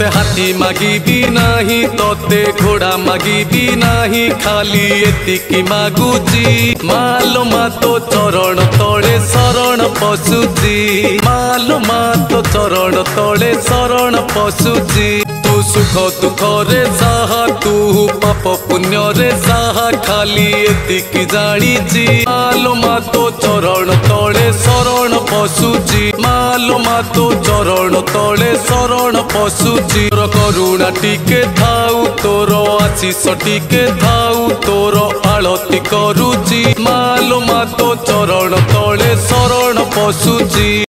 तोते हाथी मागी भी नाही तोते घोड़ा मागी नाही खाली एतिकी मागुची मालो मा तो चरण तले शरण पशुची मालो मा तो चरण तले शरण पशुची तू सुख दुख रे साहा तू पाप पुण्य रे साहा खाली एतिकी जानीची मालो मा तो चरण ଶରଣ ପଶୁଛି ମାଲୋ ମା ତୋ ଚରଣ ତଳେ ଶରଣ ପଶୁଛି ତୋର କରୁଣା ଟିକେ ଥାଉ ତୋର ଆଶିଷ ଟିକେ ଥାଉ ତୋର ଆଳତି କରୁଛି ମାଲୋ ମା ତୋ ଚରଣ ତଳେ ଶରଣ ପଶୁଛି